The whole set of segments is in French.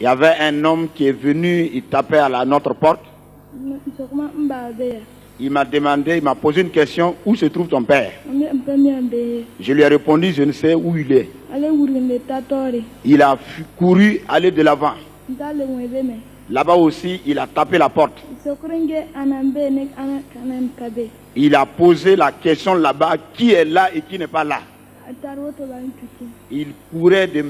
Il y avait un homme qui est venu, il tapait à la, notre porte. Il m'a demandé, il m'a posé une question, où se trouve ton père? Je lui ai répondu, je ne sais où il est. Il a couru aller de l'avant. Là-bas aussi, il a tapé la porte. Il a posé la question là-bas, qui est là et qui n'est pas là? Il courait de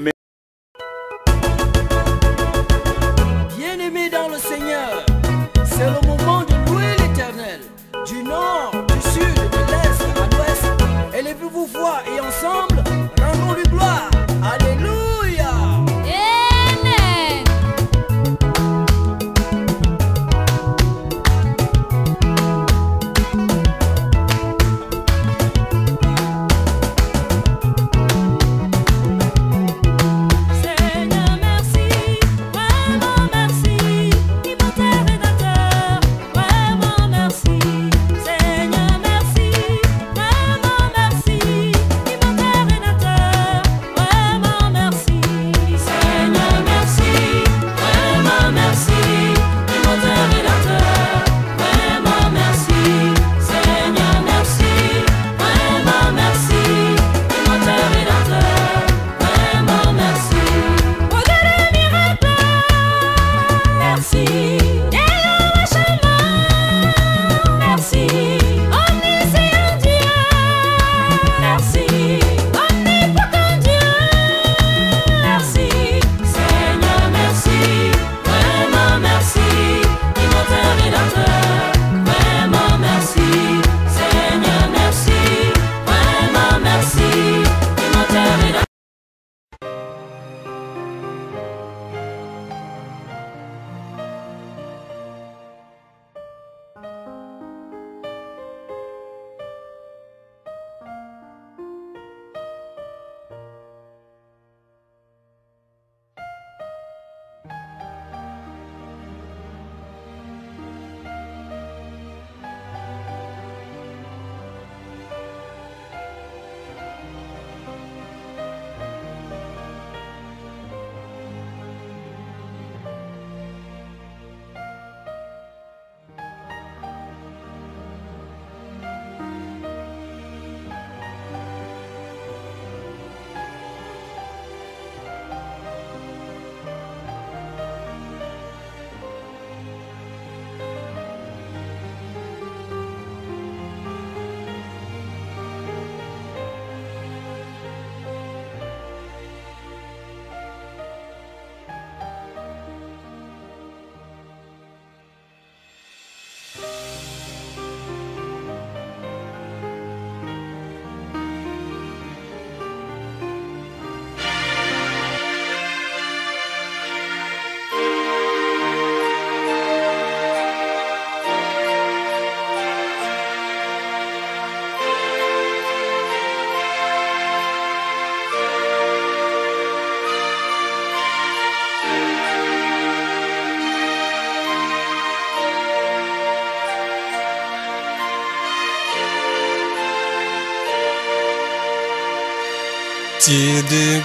C'était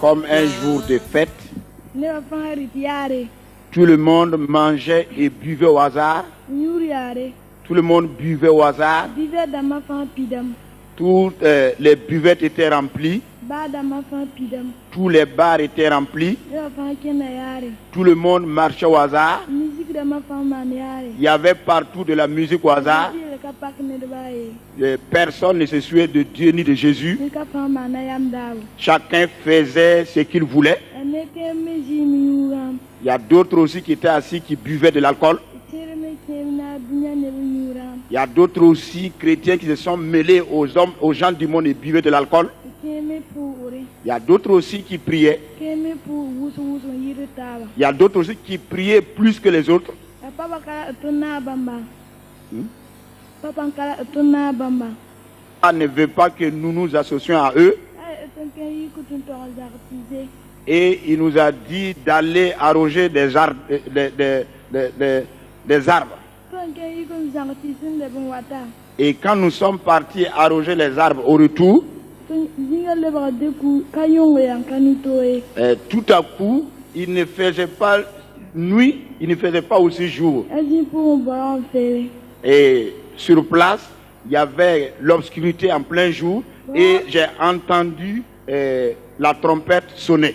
comme un jour de fête. Tout le monde mangeait et buvait au hasard. Tout le monde buvait au hasard. Toutes euh, les buvettes étaient remplies. Tous les bars étaient remplis. Tout le monde marchait au hasard. Il y avait partout de la musique au hasard. Personne ne se souciait de Dieu ni de Jésus. Chacun faisait ce qu'il voulait. yuuram Il y a d'autres aussi qui étaient assis qui buvaient de l'alcool. yuuram Il y a d'autres aussi chrétiens qui se sont mêlés aux hommes, aux gens du monde et buvaient de l'alcool. Il y a d'autres aussi qui priaient. Il y a d'autres aussi qui priaient plus que les autres. bamba Hmm? ne veut pas que nous nous associons à eux. jagatize Et il nous a dit d'aller arroger des, arbres, des, arbres. Et quand nous sommes partis arroger les arbres au retour, Euh, tout à coup, il ne faisait pas nuit, il ne faisait pas aussi jour. Fere. Et sur place, il y avait l'obscurité en plein jour et j'ai entendu euh, la trompette sonner.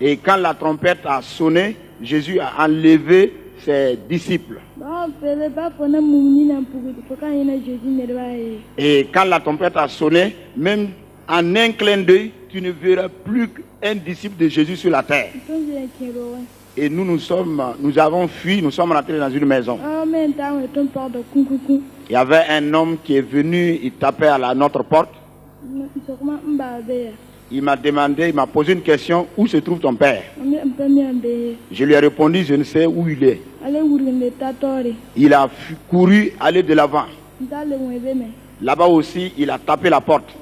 Et quand la trompette a sonné, Jésus a enlevé ses disciples. Et quand la trompette a sonné, même en un clin d'œil, tu ne verras plus qu'un disciple de Jésus sur la terre. Et nous, nous sommes, nous avons fui, nous sommes rentrés dans une maison. Il y avait un homme qui est venu, il tapait à la, notre porte. Il m'a demandé, il m'a posé une question, où se trouve ton père? Je lui ai répondu, je ne sais où il est. Il a couru aller de l'avant. Là-bas aussi, il a tapé la porte.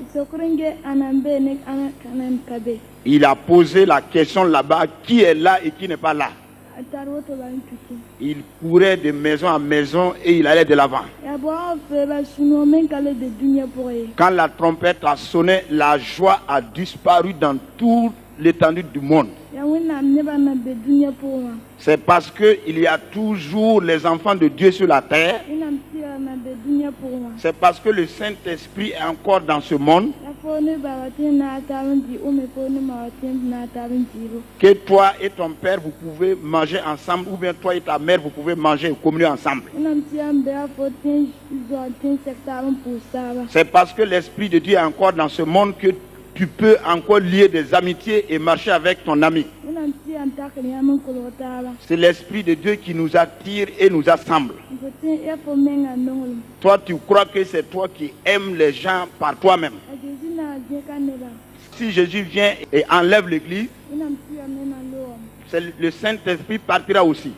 Il a posé la question là-bas, qui est là et qui n'est pas là? Il courait de maison en maison et il allait de l'avant. Quand la trompette a sonné, la joie a disparu dans toute l'étendue du monde. C'est parce qu'il y a toujours les enfants de Dieu sur la terre. C'est parce que le Saint-Esprit est encore dans ce monde Que toi et ton père, vous pouvez manger ensemble, ou bien toi et ta mère, vous pouvez manger et communier ensemble. C'est parce que l'Esprit de Dieu est encore dans ce monde que tu peux encore lier des amitiés et marcher avec ton ami. C'est l'Esprit de Dieu qui nous attire et nous assemble. Toi, tu crois que c'est toi qui aimes les gens par toi-même. Si Jésus vient et enlève l'Église, le Saint-Esprit partira aussi.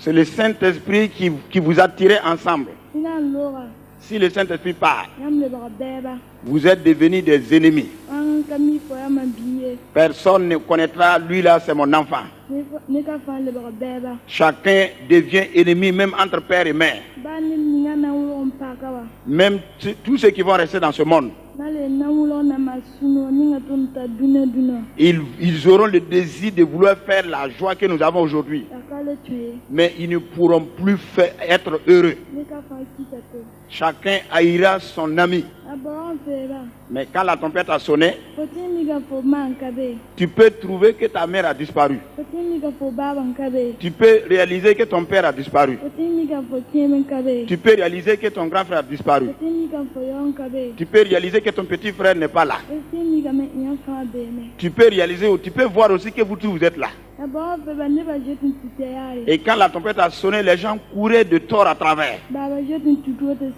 C'est le Saint-Esprit qui, qui vous attirait ensemble. Si le Saint-Esprit part, vous êtes devenus des ennemis. Personne ne connaîtra, lui là, c'est mon enfant. Chacun devient ennemi, même entre père et mère. Même tous ceux qui vont rester dans ce monde, ils, ils auront le désir de vouloir faire la joie que nous avons aujourd'hui. Mais ils ne pourront plus faire- être heureux. Chacun haïra son ami. Fera. Mais quand la tempête a sonné, tu peux trouver que ta mère a disparu. Tu peux réaliser que ton père a disparu. Tu peux réaliser que ton grand frère a disparu. Tu peux réaliser que ton petit frère n'est pas là. Tu peux réaliser ou tu peux voir aussi que vous tous vous êtes là. Abaran fera ne ba jetin tute yare. Et quand la tempête a sonné, les gens couraient de tort à travers.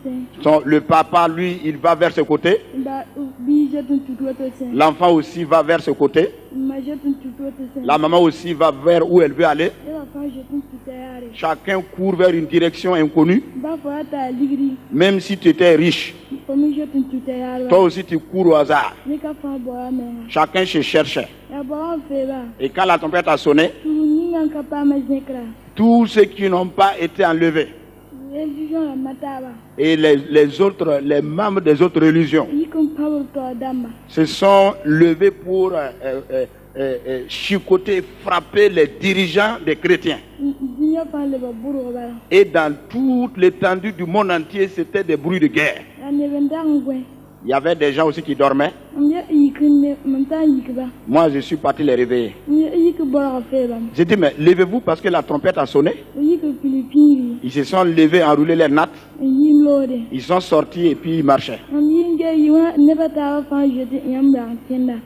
Sen. Son- le papa, lui, il va vers ce côté. L'enfant aussi va vers ce côté. La maman aussi va vers où elle veut aller. Chacun court vers une direction inconnue. Même si tu étais riche, toi aussi tu cours au hasard. Chacun se cherchait. Et quand la tempête a sonné, tous ceux qui n'ont pas été enlevés. Et les, les autres, les membres des autres religions se sont levés pour euh, euh, euh, euh, chicoter, frapper les dirigeants des chrétiens. Et dans toute l'étendue du monde entier, c'était des bruits de guerre. Il y avait des gens aussi qui dormaient. Moi, je suis parti les réveiller. J'ai dit, mais levez-vous parce que la trompette a sonné. Ils se sont levés, enroulés les nattes. Ils sont sortis et puis ils marchaient.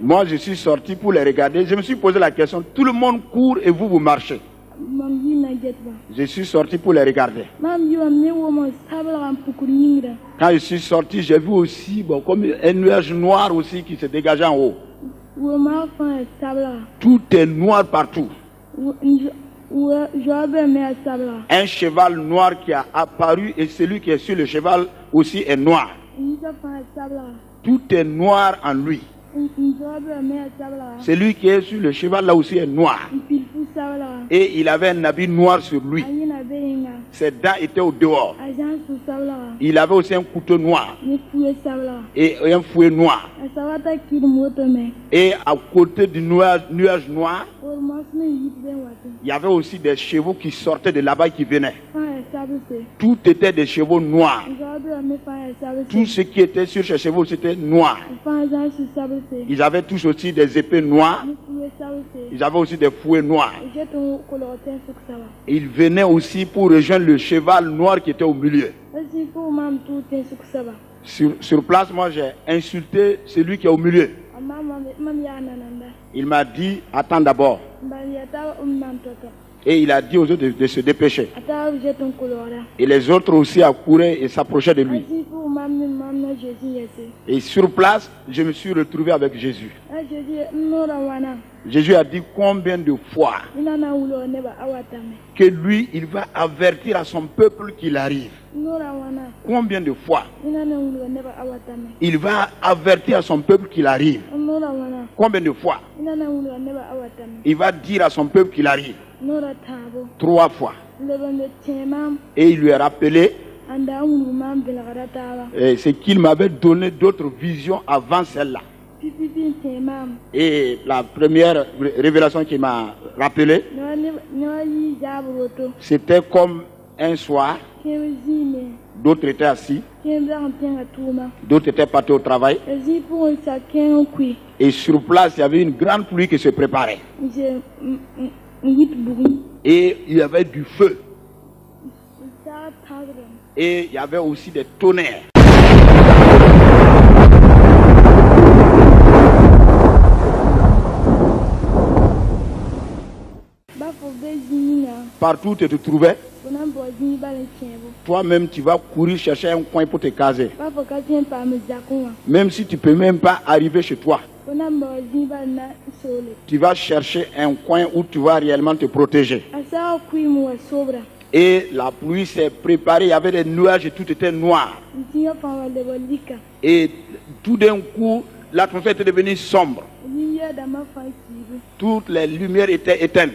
Moi, je suis sorti pour les regarder. Je me suis posé la question, tout le monde court et vous, vous marchez. Je suis sorti pour les regarder. Quand je suis sorti, j'ai vu aussi bon, comme un nuage noir aussi qui se dégageait en haut. Sabla. Tout est noir partout. Un cheval noir qui a apparu et celui qui est sur le cheval aussi est noir. Sabla. Tout est noir en lui. Celui qui est sur le cheval là aussi est noir. Et il avait un habit noir sur lui. Ses dents étaient au dehors. Il avait aussi un couteau noir et un fouet noir. Et à côté du nuage, noir, il y avait aussi des chevaux qui sortaient de là-bas qui venaient. Tout était des chevaux noirs. Tout ce qui était sur ces chevaux, c'était noir. Ils avaient tous aussi des épées noires. Ils avaient aussi des fouets noirs. Ils venaient aussi pour rejoindre le cheval noir qui était au milieu. Sur, sur place, moi, j'ai insulté celui qui est au milieu. nananda Il m'a dit, attends d'abord. Et il a dit aux autres de, de se dépêcher. Et les autres aussi accouraient et s'approchaient de lui. Et sur place, je me suis retrouvé avec Jésus. Jésus a dit combien de fois tame que lui, il va avertir à son peuple qu'il arrive. Combien de fois tame il va avertir à son peuple qu'il arrive? Combien de fois tame il va dire à son peuple qu'il arrive? Trois fois. Et il lui a rappelé euh, ce qu'il m'avait donné d'autres visions avant celle-là. Et la première ré- révélation qu'il m'a rappelé, c'était comme un soir, d'autres étaient assis, d'autres étaient partis au travail. Et sur place, il y avait une grande pluie qui se préparait. Et il y avait du feu. Et il y avait aussi des tonnerres. Partout où tu te trouvais, toi-même, tu vas courir chercher un coin pour te caser. ba fo ka tõe n paam zakẽ wã Même si tu peux même pas arriver chez toi, tu vas chercher un coin où tu vas réellement te protéger. a saag kuiim wa sobra Et la pluie s'est préparée, il y avait des nuages et tout était noir. Et tout d'un coup, l'atmosphère était devenue sombre. Toutes les lumières étaient éteintes.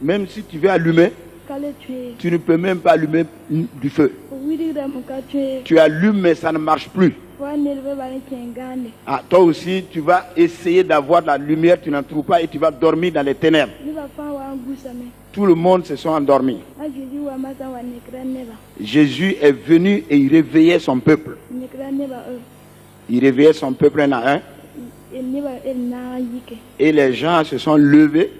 Même si tu veux allumer, tu ne peux même pas allumer du feu. Tu allumes, mais ça ne marche plus. Ah, toi aussi, tu vas essayer d'avoir la lumière, tu n'en trouves pas et tu vas dormir dans les ténèbres. Tout le monde se sont endormis. a zeezi wa masã wa nekra nebã Jésus est venu et il réveillait son peuple. Il réveillait son peuple un à un. Et les gens se sont levés.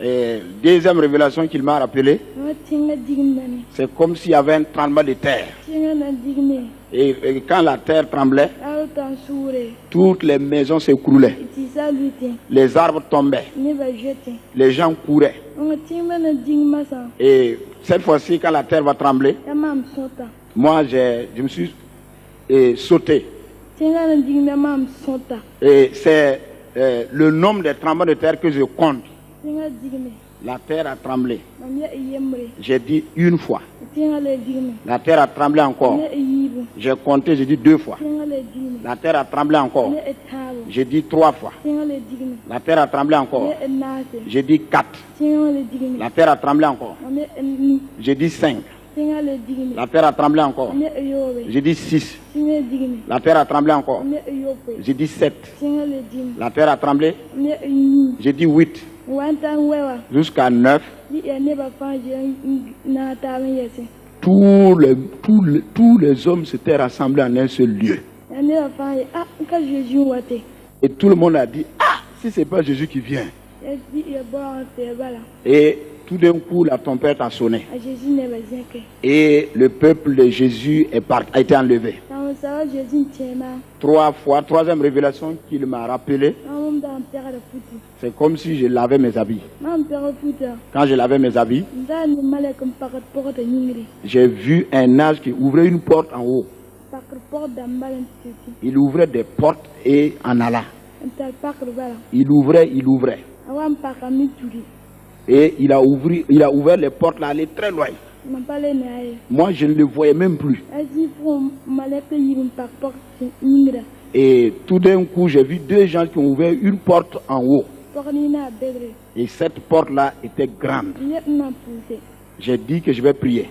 Et deuxième révélation qu'il m'a rappelé, c'est comme s'il y avait un tremblement de terre. Et, et quand la terre tremblait, a tãn suure toutes les maisons s'écroulaient. Les arbres tombaient. Les gens couraient. Et cette fois-ci, quand la terre va trembler, moi, je me suis eh, sauté. Et c'est euh, le nombre de tremblements de terre que je compte. La terre a tremblé. J'ai dit une fois. la terre a tremblé encore. J'ai compté, j'ai dit deux fois. la terre a tremblé encore. J'ai dit trois fois. la terre a tremblé encore. J'ai dit quatre. la terre a tremblé encore. J'ai dit cinq. La terre a tremblé encore. J'ai dit six. tẽngã digme La terre a tremblé encore. J'ai dit sept. tẽngã la digme La terre a tremblé. J'ai dit huit. wa n tar wɛ wa Jusqu'à neuf. yɩ ya nebã fãa zĩ na taab n yɛse Tous les, tous, les, tous les hommes s'étaient rassemblés en un seul lieu. ya nebã fãa ye a n ka zeezi n wa te Et tout le monde a dit, ah, si c'est pas Jésus qui vient. Et tout d'un coup, la trompette a sonné. a zeezi nebã zẽke Et le peuple de Jésus est a été enlevé. Trois fois, troisième révélation qu'il m'a rappelé, c'est comme si je lavais mes habits. Quand je lavais mes habits, j'ai vu un âge qui ouvrait une porte en haut. Il ouvrait des portes et en bala Il ouvrait, il ouvrait. Et il a, ouvri, il a ouvert les portes là, aller très loin. Moi, je ne le voyais même plus. Et tout d'un coup, j'ai vu deux gens qui ont ouvert une porte en haut. Et cette porte-là était grande. J'ai dit que je vais prier.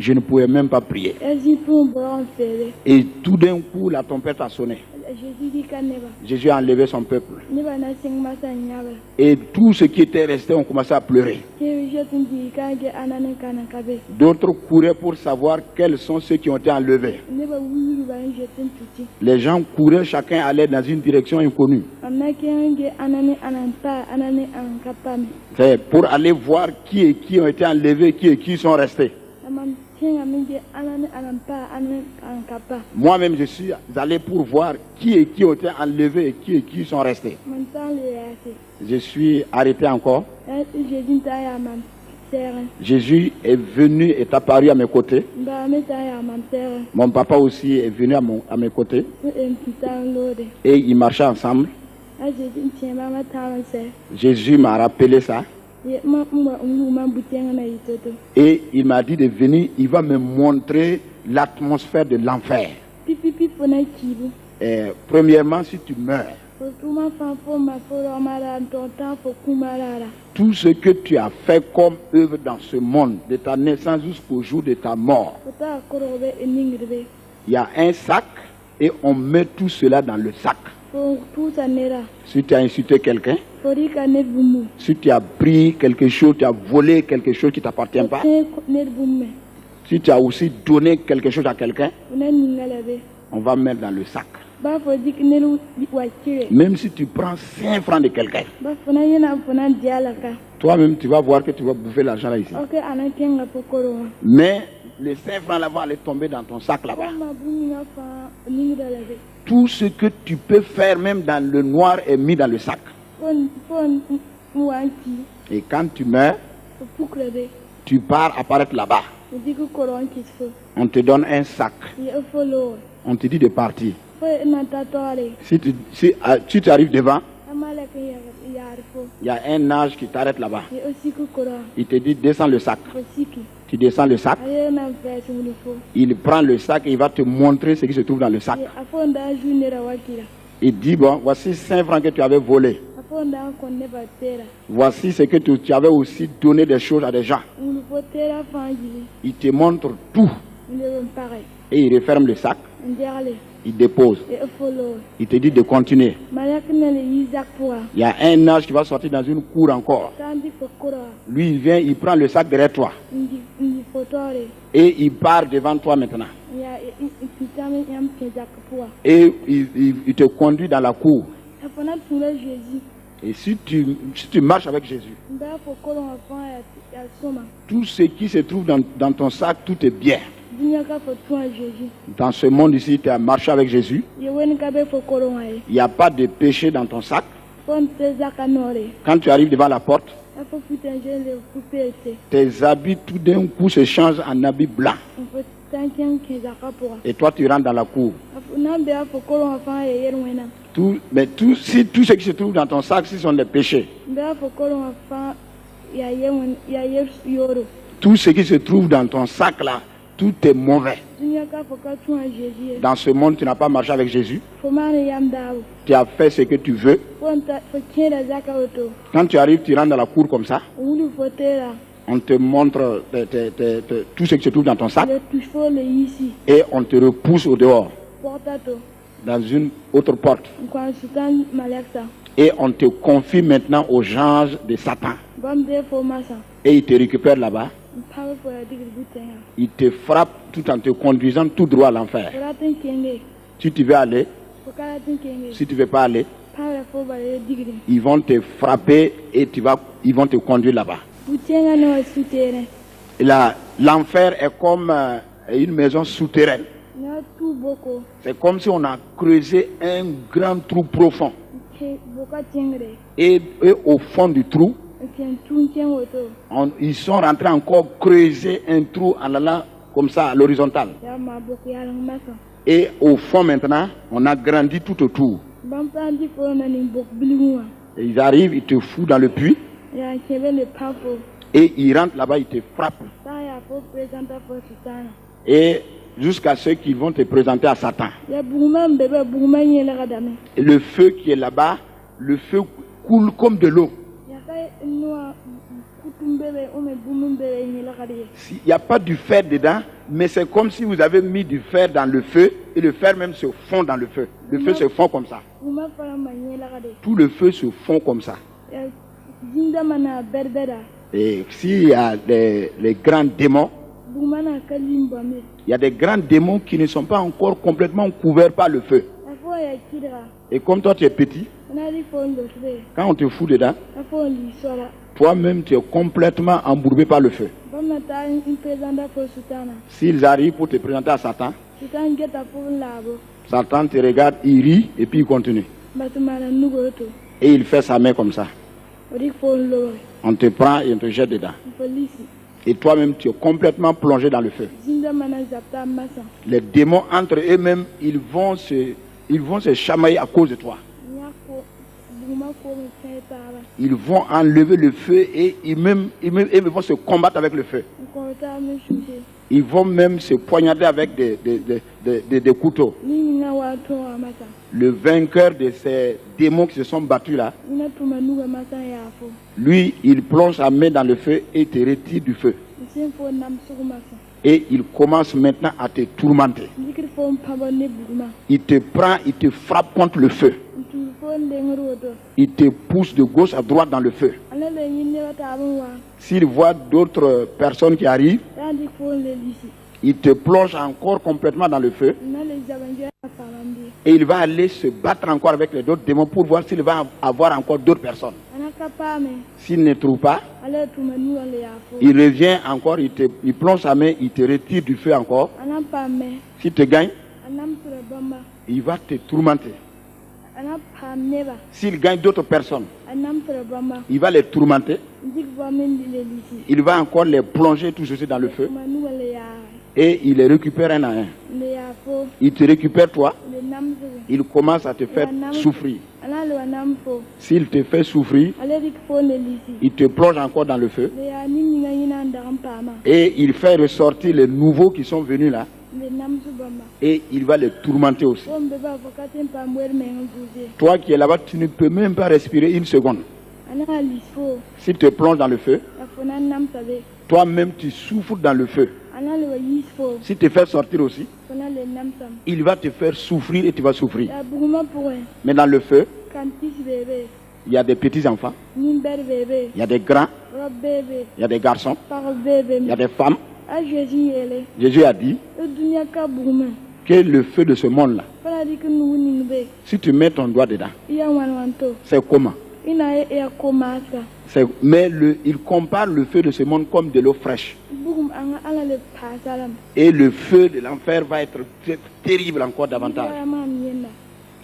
Je ne pouvais même pas prier. Et tout d'un coup, la trompette a sonné. jésus a enlevé son peuple. Et tous ceux qui étaient restés ont commencé à pleurer. D'autres couraient pour savoir quels sont ceux qui ont été enlevés. Les gens couraient, chacun allait dans une direction inconnue. C'est pour aller voir qui et qui ont été enlevés, qui et qui sont restés. Moi-même, je suis allé pour voir qui et qui ont été enlevés et qui et qui sont restés. Je suis arrêté encore. jésus est venu, est apparu à mes côtés. ba mi ta ya man sɛrɛ Mon papa aussi est venu à, mon- à mes côtés. Et ils marchaient ensemble. Jésus ma rappelé ça. Et il m'a dit de venir, il va me montrer l'atmosphère de l'enfer. Euh, premièrement, si tu meurs, tout ce que tu as fait comme œuvre dans ce monde, de ta naissance jusqu'au jour de ta mort, il y a un sac et on met tout cela dans le sac. Si tu as insulté quelqu'un, si tu as pris quelque chose, tu as volé quelque chose qui ne t'appartient pas, si tu as aussi donné quelque chose à quelqu'un, on va mettre dans le sac. Même si tu prends 5 francs de quelqu'un, toi-même tu vas voir que tu vas bouffer l'argent là ici. Mais les 5 francs là vont aller tomber dans ton sac là-bas. Tout ce que tu peux faire même dans le noir est mis dans le sac. Et quand tu meurs, tu pars apparaître là-bas. On te donne un sac. On te dit de partir. Si tu, si, ah, si tu arrives devant, il y a un âge qui t'arrête là-bas. Il te dit descends le sac. Tu descends le sac. Il prend le sac et il va te montrer ce qui se trouve dans le sac. Il dit, bon, voici 5 francs que tu avais volés. Voici ce que tu, tu avais aussi donné des choses à des gens. Il te montre tout et il referme le sac. Il dépose. Il te dit de continuer. Il y a un âge qui va sortir dans une cour encore. Lui, il vient, il prend le sac derrière toi et il part devant toi maintenant. Et il, il- il te conduit dans la cour. Et si tu, si tu marches avec Jésus, tout ce qui se trouve dans, dans ton sac, tout est bien. Dans ce monde ici, tu as marché avec Jésus. Il n'y a pas de péché dans ton sac. Quand tu arrives devant la porte, tes habits tout d'un coup se changent en habits blancs. Et toi, tu rentres dans la cour. Tout, mais tout, si tout ce qui se trouve dans ton sac, ce sont des péchés. Tout ce qui se trouve dans ton sac là, tout est mauvais. Dans ce monde, tu n'as pas marché avec Jésus. Tu as fait ce que tu veux. Quand tu arrives, tu rentres dans la cour comme ça. On te montre tout ce qui se trouve dans ton sac et on te repousse au dehors, dans une autre porte. Et on te confie maintenant aux anges de Satan. Et ils te récupèrent là-bas. Ils te frappent tout en te conduisant tout droit à l'enfer. Si tu veux aller, si tu ne veux pas aller, ils vont te frapper et tu vas, ils vont te conduire là-bas. là, L'enfer est comme euh, une maison souterraine. C'est comme si on a creusé un grand trou profond. Et, et au fond du trou, ils sont rentrés encore creuser un trou en allant comme ça à l'horizontale. Et au fond maintenant, on a grandi tout autour. Et ils arrivent, ils te foutent dans le puits et ils rentrent là-bas, ils te frappent. Et jusqu'à ce qu'ils vont te présenter à Satan. Et le feu qui est là-bas, le feu coule comme de l'eau. Il n'y a pas du fer dedans, mais c'est comme si vous avez mis du fer dans le feu et le fer même se fond dans le feu. Le feu se fond comme ça. Tout le feu se fond comme ça. berbeda Et s'il y a des, les grands démons, il y a des grands démons qui ne sont pas encore complètement couverts par le feu. Et comme toi tu es petit, quand on te fout dedans, toi-même tu es complètement embourbé par le feu. S'ils arrivent pour te présenter à Satan, Satan te regarde, il rit et puis il continue. Et il fait sa main comme ça. On te prend et on te jette dedans. Et toi-même tu es complètement plongé dans le feu. Les démons entre eux-mêmes, ils vont se, ils vont se chamailler à cause de toi. Ils vont enlever le feu et ils, même, ils, même- ils vont se combattre avec le feu. Ils vont même se poignarder avec des, des, des, des- couteaux. Le vainqueur de ces démons qui se sont battus là, lui, il plonge sa main dans le feu et te retire du feu. Et il commence maintenant à te tourmenter. Il te prend, il te frappe contre le feu. Il te pousse de gauche à droite dans le feu. S'il voit d'autres personnes qui arrivent, il te plonge encore complètement dans le feu et il va aller se battre encore avec les autres démons pour voir s'il va avoir encore d'autres personnes. S'il ne trouve pas, il revient encore, il, te, il plonge sa main, il te retire du feu encore. S'il te gagne, il va te tourmenter. S'il gagne d'autres personnes, il va les tourmenter. Il va encore les plonger tous ceci dans le feu. Et il les récupère un à un. Il te récupère toi, il commence à te faire souffrir. S'il te fait souffrir, il te plonge encore dans le feu. Et il fait ressortir les nouveaux qui sont venus là et il va les tourmenter aussi. Toi qui es là-bas, tu ne peux même pas respirer une seconde. S'il te plonge dans le feu, toi-même tu souffres dans le feu. S'il te fait sortir aussi, il va te faire souffrir et tu vas souffrir. Mais dans le feu, il y a des petits enfants, il y a des grands, il y a des garçons, il y a des femmes. Jésus a dit que le feu de ce monde-là, si tu mets ton doigt dedans, c'est comment? Mais le, il compare le feu de ce monde comme de l'eau fraîche. Et le feu de l'enfer va être ter- terrible encore davantage.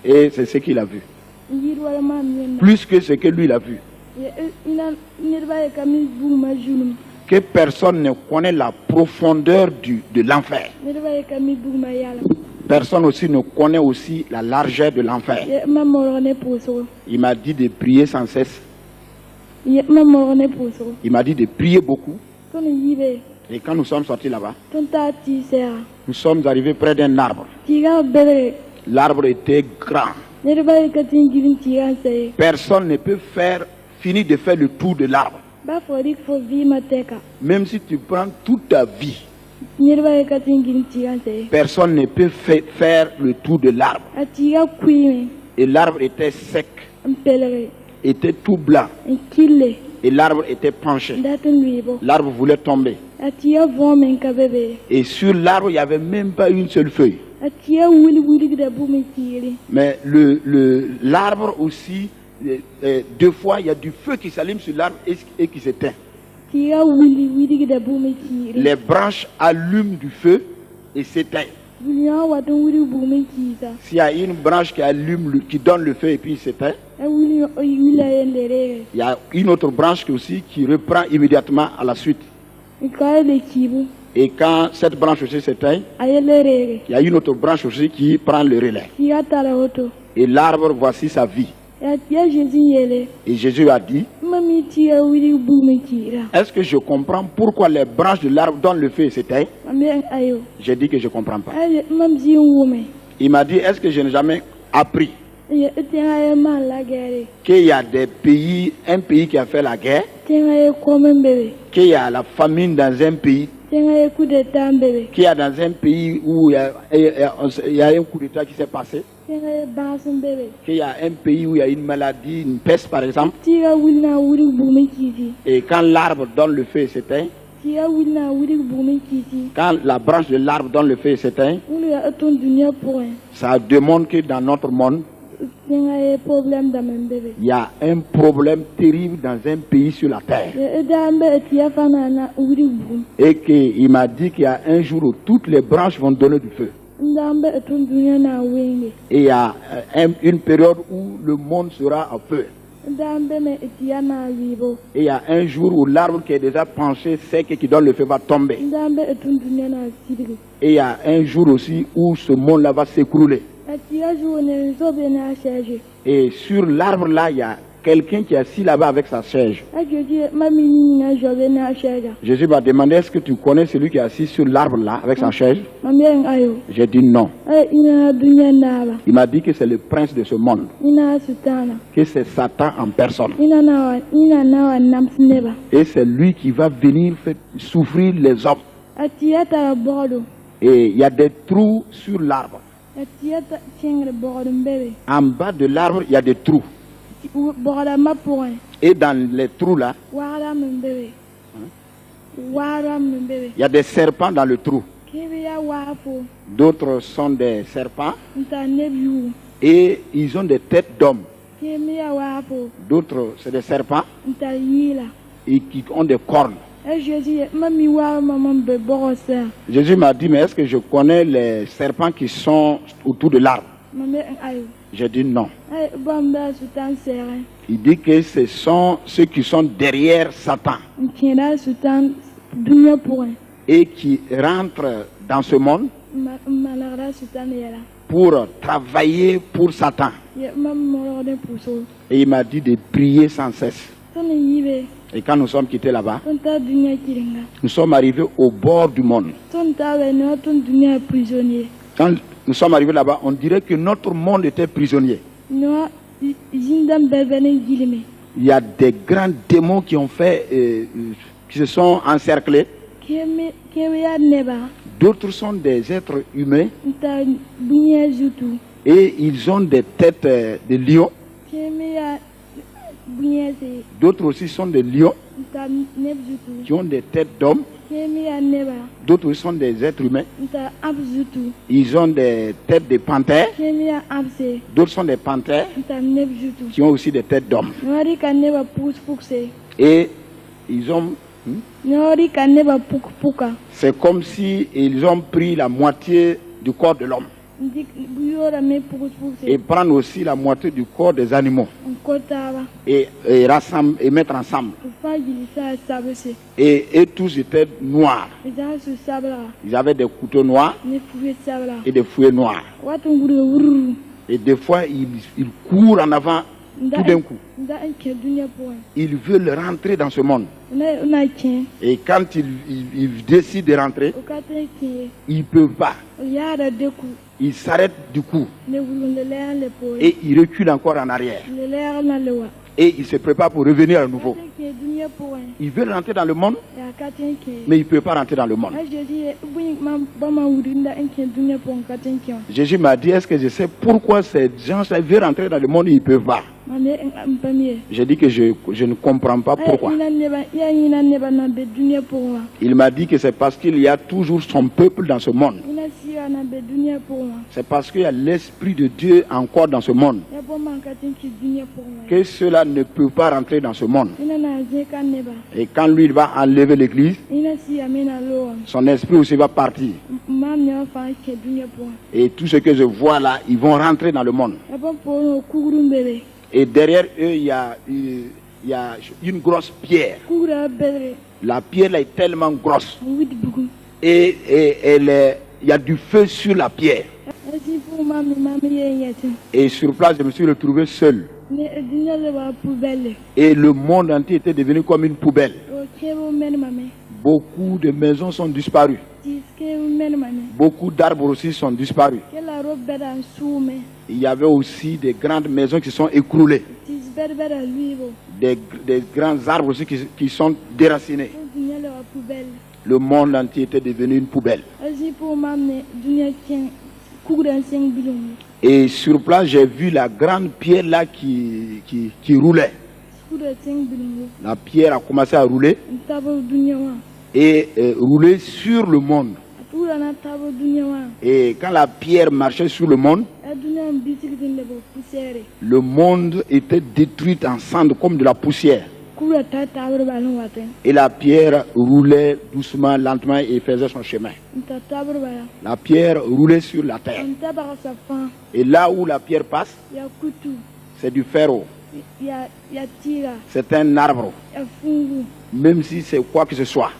Et c'est ce qu'il a vu. Plus que ce que lui il a vu. Que personne ne connaît la profondeur du, de l'enfer. Personne aussi ne connaît aussi la largeur de l'enfer. Il m'a dit de prier sans cesse. Il m'a dit de prier beaucoup. Et quand nous sommes sortis là-bas, nous sommes arrivés près d'un arbre. L'arbre était grand. Personne ne peut faire, finir de faire le tour de l'arbre. Mateka Même si tu prends toute ta vie, personne ne peut fa- faire le tour de l'arbre. Et l'arbre était sec, était tout blanc. Et l'arbre était penché. L'arbre voulait tomber. Et sur l'arbre, il n'y avait même pas une seule feuille. Mais le, le, l'arbre aussi, deux fois, il y a du feu qui s'allume sur l'arbre et, qui s'éteint. Les branches allument du feu et s'éteignent. S'il y a une branche qui allume, qui donne le feu et puis s'éteint, a wuli o wila yen lere il y a une autre branche qui aussi qui reprend immédiatement à la suite. Et quand cette branche aussi s'éteint, il y a une autre branche aussi qui prend le relais. Et l'arbre, voici sa vie. Et Jésus a dit, est-ce que je comprends pourquoi les branches de l'arbre donnent le feu et s'éteignent? Ayo J'ai dit que je ne comprends pas. Il m'a dit, est-ce que je n'ai jamais appris qu'il y a des pays, un pays qui a fait la guerre, qu'il y a la famine dans un pays, qu'il y a dans un pays où il y a- il y a un coup d'État qui s'est passé, Qu'il y a un pays où il y a une maladie, une peste par exemple, et quand l'arbre donne le feu et s'éteint, quand la branche de l'arbre donne le feu et s'éteint, ça demande que dans notre monde, il y a un problème terrible dans un pays sur la terre. Et qu'il m'a dit qu'il y a un jour où toutes les branches vont donner du feu. Et il y a euh, un- une période où le monde sera en feu. Et il y a un jour où l'arbre qui est déjà penché, sec et qui donne le feu va tomber. Et il y a un jour aussi où ce monde-là va s'écrouler. Et sur l'arbre là, il y a quelqu'un qui est assis là-bas avec sa chargé. Jésus m'a demandé est-ce que tu connais celui qui est assis sur l'arbre là avec sa ayo. J'ai dit non. Ba. Il m'a dit que c'est le prince de ce monde, que c'est Satan en personne. Et c'est lui qui va venir faire souffrir les hommes. Et il y a des trous sur l'arbre. En bas de l'arbre, il y a des trous. Et dans les trous là, bɛbɛ. il y a des serpents dans le trou. D'autres sont des serpents. Et ils ont des têtes d'hommes. D'autres, c'est des serpents. Et qui ont des cornes. Jésus ma dit, mais est-ce que je connais les serpents qui sont autour de l'arbre? J'ai dit non. Sɛgɛ. Il dit que ce sont ceux qui sont derrière Satan et qui rentrent dans ce monde pour travailler pour Satan. Et il m'a dit de prier sans cesse. Et quand nous sommes quittés là-bas, nous sommes arrivés au bord du monde. Quand nous sommes arrivés là-bas, on dirait que notre monde était prisonnier. Il y a des grands démons qui ont fait, euh, euh, qui se sont encerclés. D'autres sont des êtres humains et ils ont des têtes euh, de lions. D'autres aussi sont des lions qui ont des têtes d'hommes. D'autres sont des êtres humains. Ils ont des têtes de panthères. D'autres sont des panthères qui ont aussi des têtes d'hommes. Et ils ont... hmm, C'est comme si ils ont pris la moitié du corps de l'homme et prendre aussi la moitié du corps des animaux et, et, rassemble- et mettre ensemble. Et, et tous étaient noirs. Ils avaient des couteaux noirs et des fouets noirs. Et des fois, ils, ils courent en avant tout d'un coup. pɔgɔ Ils veulent rentrer dans ce monde. Et quand ils, ils- ils décident de rentrer, ils ne peuvent pas. Ils s'arrêtent du coup le et ils reculent encore en arrière. Et ils se préparent pour revenir à nouveau. Ils veulent rentrer dans le monde, mais ils ne peuvent pas rentrer dans le monde. Jésus m'a dit, est-ce que je sais pourquoi ces gens veulent rentrer dans le monde et ils ne peuvent pas? J'ai dit que je, je ne comprends pas pourquoi. pɔgɔ wa Il m'a dit que c'est parce qu'il y a toujours son peuple dans ce monde. C'est parce qu'il y a l'Esprit de Dieu encore dans ce monde que cela ne peut pas rentrer dans ce monde. Et quand lui il va enlever l'église, son esprit aussi va partir. Et tout ce que je vois là, ils vont rentrer dans le monde. Et derrière eux, il y a, il y a une grosse pierre. La pierre là est tellement grosse. Et, et elle est- il y a du feu sur la pierre. Et sur place, je me suis retrouvé seul. Et le monde entier était devenu comme une poubelle. Beaucoup de maisons sont disparues. Beaucoup d'arbres aussi sont disparus. Il y avait aussi des grandes maisons qui sont écroulées. des, grands arbres aussi qui sont déracinés. Le monde entier était devenu une poubelle. Et sur place, j'ai vu la grande pierre là qui, qui, qui roulait. La pierre a commencé à rouler et euh, rouler sur le monde. Et quand la pierre marchait sur le monde, le monde était détruit en cendres comme de la poussière. Et la pierre roulait doucement, lentement et faisait son chemin. la pierre roulait sur la terre. Et là où la pierre passe, c'est du ferro. C'est un arbre. Même si c'est quoi que ce soit.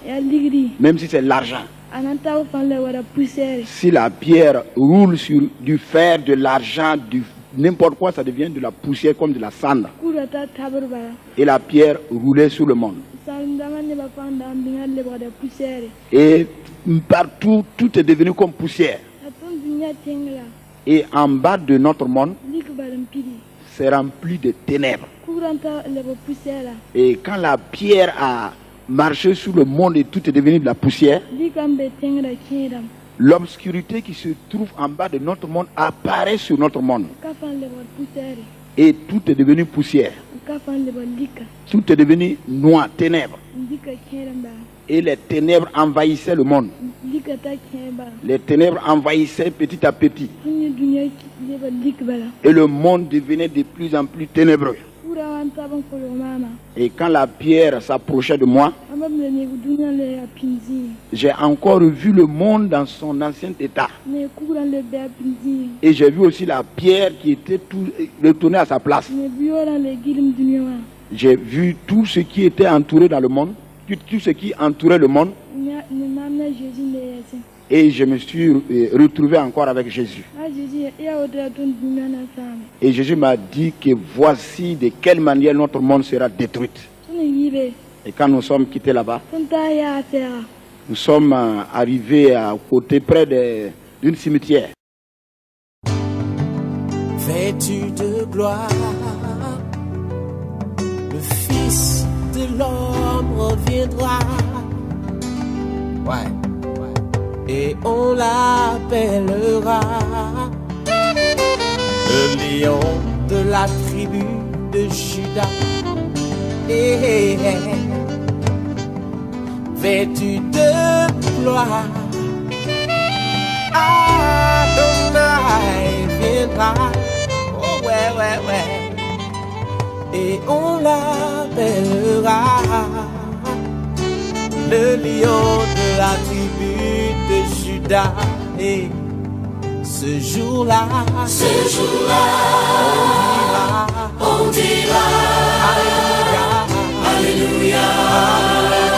Même si c'est l'argent. Si la pierre roule sur du fer, de l'argent, du n'importe quoi, ça devient de la poussière comme de la cendre. Et la pierre roulait sur le monde. Et partout, tout est devenu comme poussière. Et en bas de notre monde, c'est rempli de ténèbres. Et quand la pierre a marché sur le monde et tout est devenu de la poussière, l'obscurité qui se trouve en bas de notre monde apparaît sur notre monde. Et tout est devenu poussière. Tout est devenu noir, ténèbres. Et les ténèbres envahissaient le monde. Les ténèbres envahissaient petit à petit. Et le monde devenait de plus en plus ténébreux. Et quand la pierre s'approchait de moi, j'ai encore vu le monde dans son ancien état. Et j'ai vu aussi la pierre qui était tout retournée à sa place. J'ai vu tout ce qui était entouré dans le monde, tout, ce qui entourait le monde. Et je me suis euh, retrouvé encore avec Jésus. a jésus i y'a o da tun dunia na sami Et Jésus m'a dit que voici de quelle manière notre monde sera détruit. Et quand nous sommes quittés là-bas, nous sommes euh, arrivés à côté près de- d'une cimetière. Vêtu de gloire, le Fils de l'homme reviendra. Ouais, ouais. Et on l'appellera le lion de la tribu de Judas. Eh, eh, eh. Vêtu de gloire. Adonai viendra. Oh ouais, ouais, ouais. Et on l'appellera le lion de la tribu de Judas. Et ce jour-là, ce jour-là, on dira, on dira, Hallelujah.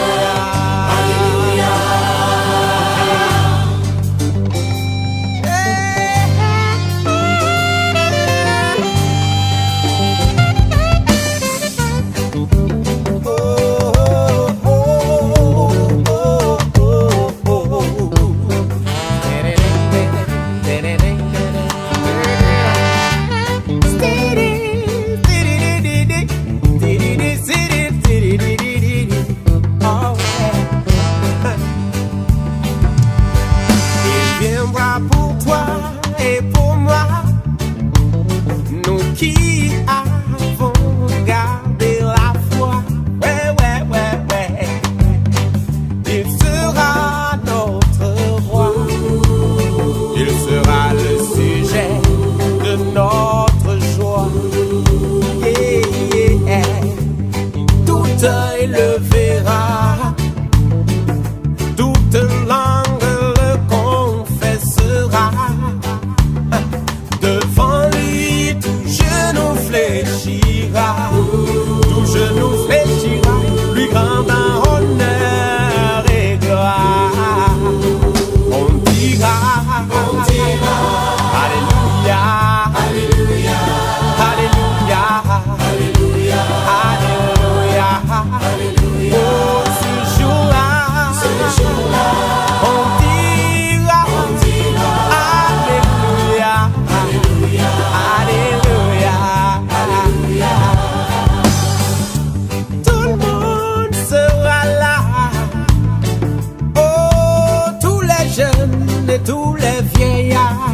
Tous les vieillards.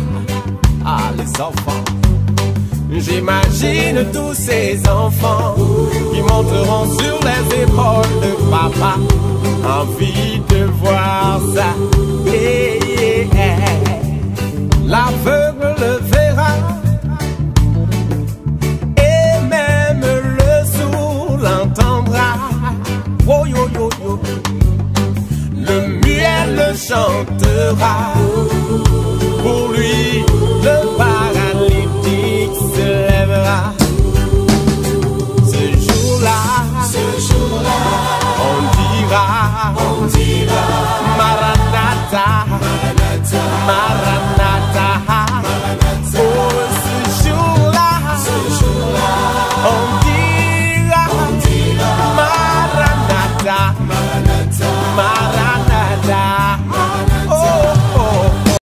Ah, les enfants. J'imagine tous ces enfants qui monteront sur les épaules de papa. Envie de voir ça. L'aveugle le verra. Et même le sourd l'entendra. Oh, yo, yo, yo. Le muet le chantera.